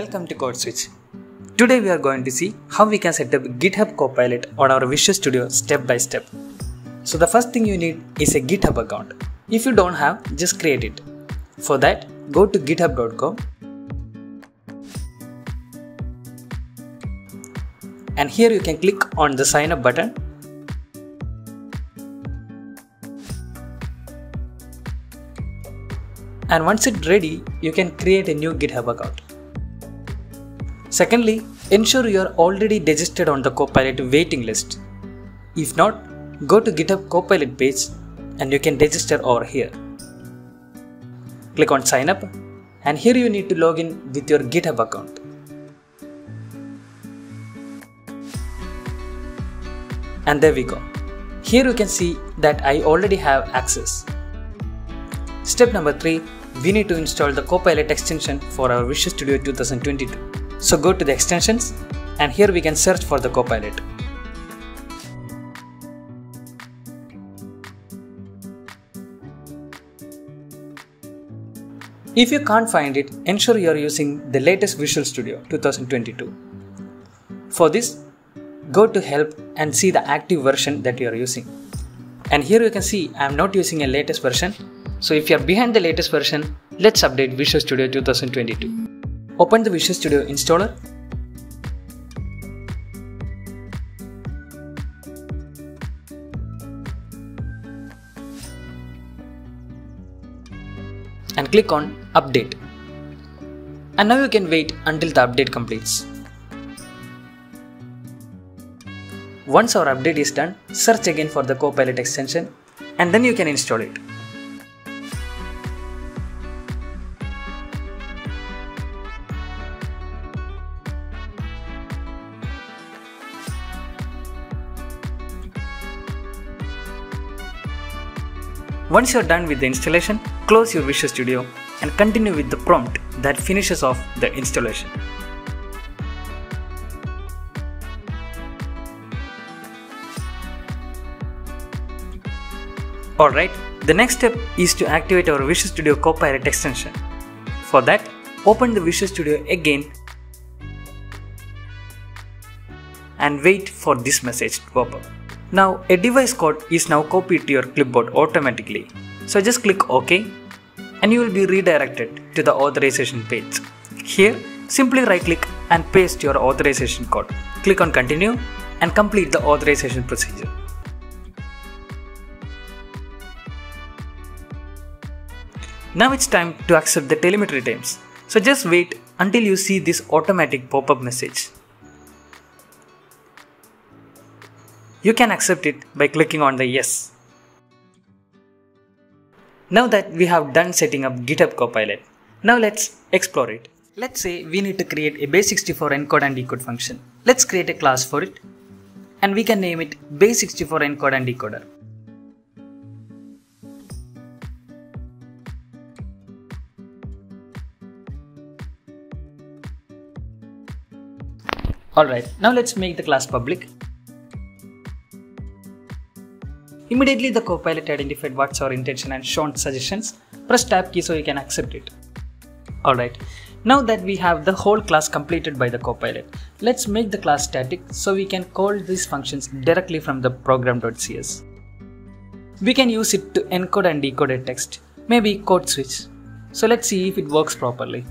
Welcome to Code Switch. Today we are going to see how we can set up GitHub Copilot on our Visual Studio step by step. So the first thing you need is a GitHub account. If you don't have, just create it. For that, go to github.com and here you can click on the sign up button and once it's ready you can create a new github account secondly ensure you are already registered on the copilot waiting list. If not go to github copilot page and you can register over here. Click on sign up and here you need to log in with your github account. And there we go. Here you can see that I already have access. Step number 3 we need to install the Copilot extension for our Visual Studio 2022. So go to the extensions and here we can search for the Copilot. If you can't find it, ensure you are using the latest Visual Studio 2022. For this, go to help and see the active version that you are using. And here you can see I am not using a latest version so if you are behind the latest version, let's update Visual Studio 2022. Open the Visual Studio installer. And click on update. And now you can wait until the update completes. Once our update is done, search again for the Copilot extension and then you can install it. Once you're done with the installation, close your Visual Studio and continue with the prompt that finishes off the installation. Alright, the next step is to activate our Visual Studio Copilot extension. For that, open the Visual Studio again and wait for this message to pop up. Now a device code is now copied to your clipboard automatically. So just click OK and you will be redirected to the authorization page. Here simply right click and paste your authorization code. Click on continue and complete the authorization procedure. Now it's time to accept the telemetry times. So just wait until you see this automatic pop-up message. You can accept it by clicking on the yes. Now that we have done setting up GitHub Copilot, now let's explore it. Let's say we need to create a base64 encode and decode function. Let's create a class for it and we can name it base64 encode and decoder. Alright, now let's make the class public Immediately the Copilot identified what's our intention and shown suggestions. Press tab key so you can accept it. Alright, now that we have the whole class completed by the Copilot, let's make the class static so we can call these functions directly from the program.cs. We can use it to encode and decode a text, maybe code switch. So let's see if it works properly.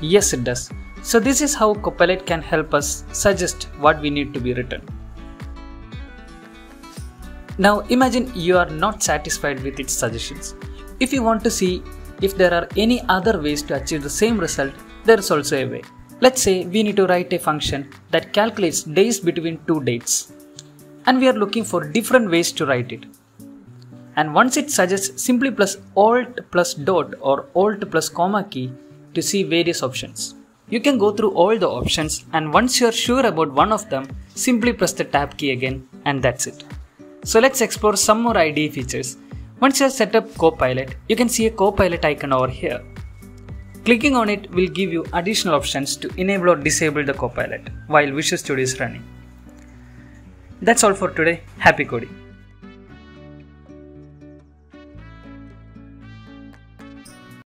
Yes, it does. So this is how Copilot can help us suggest what we need to be written. Now imagine you are not satisfied with its suggestions. If you want to see if there are any other ways to achieve the same result, there is also a way. Let's say we need to write a function that calculates days between two dates. And we are looking for different ways to write it. And once it suggests simply plus alt plus dot or alt plus comma key, to see various options. You can go through all the options and once you are sure about one of them, simply press the tab key again and that's it. So let's explore some more IDE features. Once you have set up Copilot, you can see a Copilot icon over here. Clicking on it will give you additional options to enable or disable the Copilot while Visual Studio is running. That's all for today. Happy coding!